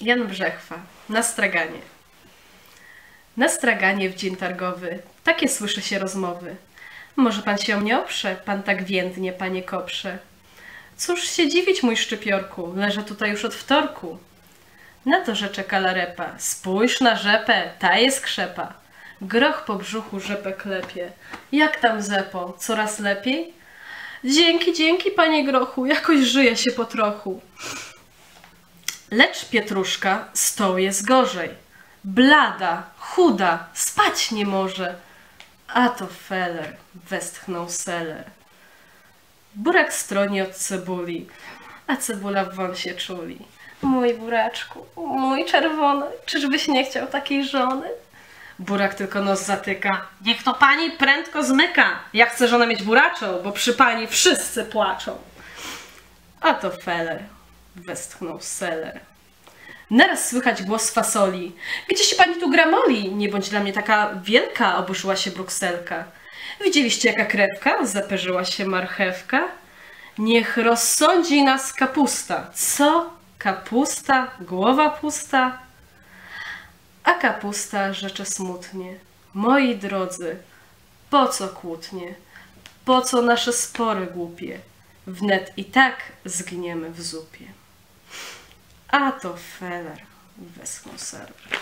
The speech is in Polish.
Jan Brzechwa, na straganie. Na straganie w dzień targowy, takie słyszy się rozmowy. Może pan się o mnie oprze, pan tak więdnie, panie koprze. Cóż się dziwić, mój szczypiorku, leżę tutaj już od wtorku. Na to rzecze kalarepa, spójrz na rzepę, ta jest krzepa. Groch po brzuchu rzepę klepie. Jak tam zepo, coraz lepiej? Dzięki, dzięki, panie grochu, jakoś żyje się po trochu. Lecz Pietruszka z tą jest gorzej. Blada, chuda, spać nie może. A to feller, westchnął seller. Burak stroni od cebuli, a cebula w wąsie czuli. Mój buraczku, mój czerwony, czyżbyś nie chciał takiej żony? Burak tylko nos zatyka. Niech to pani prędko zmyka. Ja chcę żonę mieć buraczą, bo przy pani wszyscy płaczą. A to feller, westchnął seller. Naraz słychać głos fasoli. Gdzie się pani tu gramoli? Nie bądź dla mnie taka wielka, oburzyła się brukselka. Widzieliście jaka krewka? Zaperzyła się marchewka. Niech rozsądzi nas kapusta. Co? Kapusta? Głowa pusta? A kapusta rzecze smutnie. Moi drodzy, po co kłótnie? Po co nasze spory głupie? Wnet i tak zgniemy w zupie. A to feller, westchnął serwer.